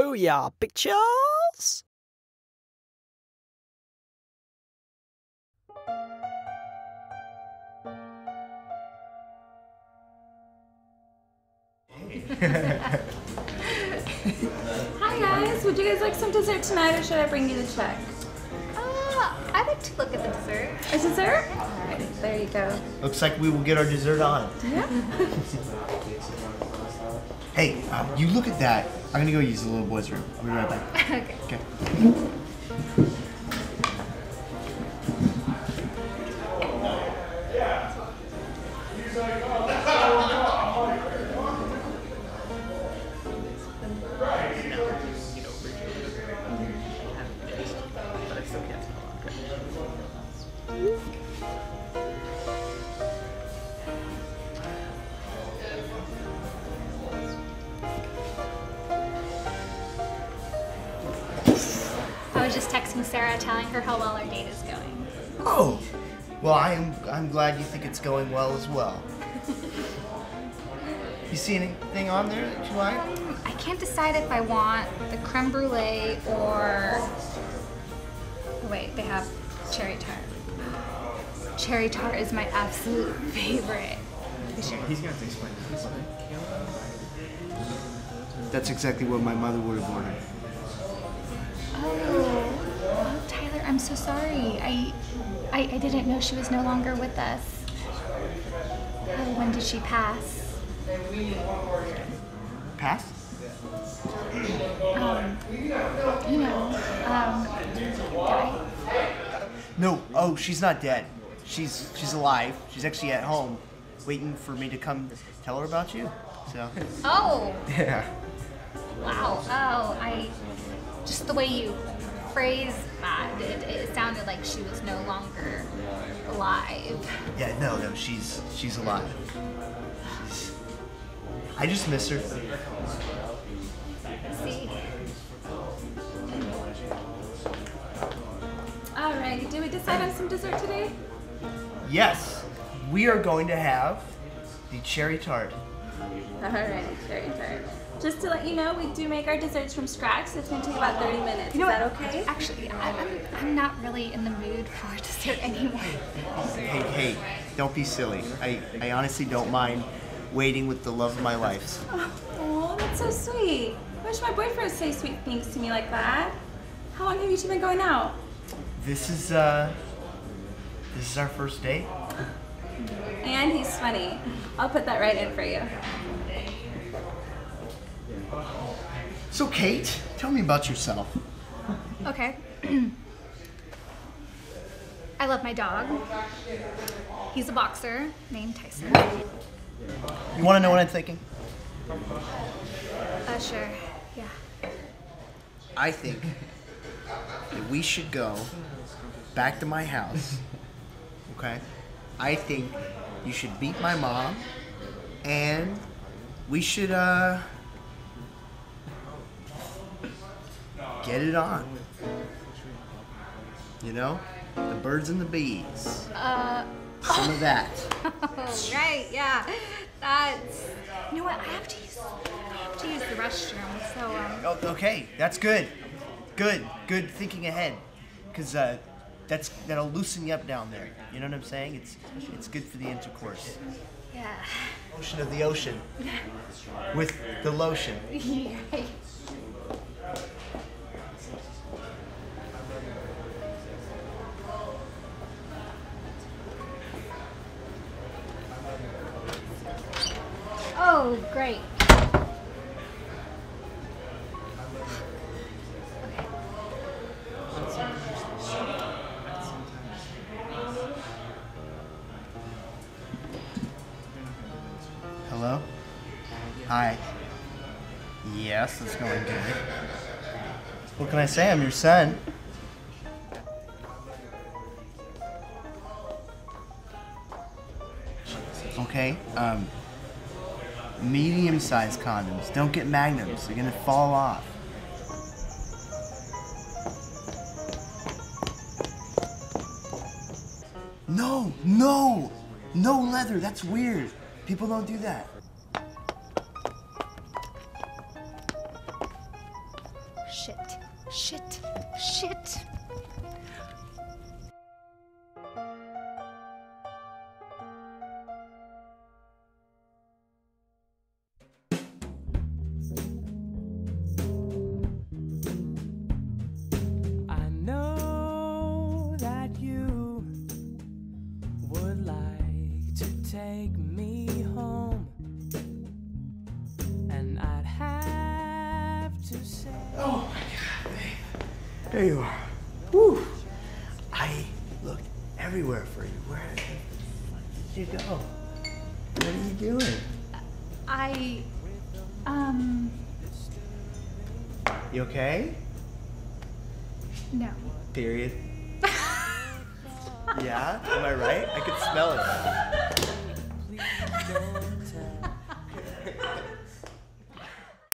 Booyah, pictures! Hi guys, would you guys like some dessert tonight or should I bring you the check? Uh, I'd like to look at the dessert. A dessert? Alright, there you go. Looks like we will get our dessert on. Yeah. Hey, uh, you look at that. I'm gonna go use the little boy's room. I'll be right back. okay. Okay. Was just texting Sarah telling her how well our date is going. Oh, well, I am. I'm glad you think it's going well as well. You see anything on there that you like? I can't decide if I want the creme brulee or. Oh, wait, they have cherry tart. Cherry tart is my absolute favorite. He's gonna have to explain this. That's exactly what my mother would have ordered. I'm so sorry. I, I, I didn't know she was no longer with us. Oh, when did she pass? Pass? Um, you know, um, die. No. Oh, she's not dead. She's she's alive. She's actually at home, waiting for me to come tell her about you. So. Oh, Yeah. wow. Oh, I, just the way you phrased that, it, it sounded like she was no longer alive. Yeah. No. No. She's she's alive. She's, I just miss her. See? Alright, did we decide on some dessert today? Yes, we are going to have the cherry tart. Alright, cherry tart. Just to let you know, we do make our desserts from scratch, so it's gonna take about 30 minutes. You know Is that what? okay? Actually, I, I'm, I'm not really in the mood for dessert anymore. Hey, hey, don't be silly. I, I honestly don't mind waiting with the love of my life. Oh, that's so sweet. I wish my boyfriend would say sweet things to me like that. How long have you two been going out? This is uh, this is our first date. And he's funny. I'll put that right in for you. So, Kate, tell me about yourself. Okay. I love my dog. He's a boxer named Tyson. You want to know what I'm thinking? Uh, sure. Yeah. I think that we should go back to my house. Okay? I think you should beat my mom, and we should uh get it on. You know, the birds and the bees. Uh, Some of that. oh, right, yeah. That's. You know what? I have to use. I have to use the restroom. So um. Oh, okay, that's good. Good, good thinking ahead, because uh, that's that'll loosen you up down there. You know what I'm saying? It's it's good for the intercourse. Yeah. Ocean of the ocean, with the lotion. Oh, great. Hello. Hi. Yes, it's going good. What can I say? I'm your son. Okay. Um. Medium-sized condoms. Don't get magnums. They're gonna fall off. No, no, no leather. That's weird. People don't do that. shit, shit, shit. There you are. Whew. I looked everywhere for you. Where did you go? What are you doing? I, um. You okay? No. Period. yeah? Am I right? I could smell it.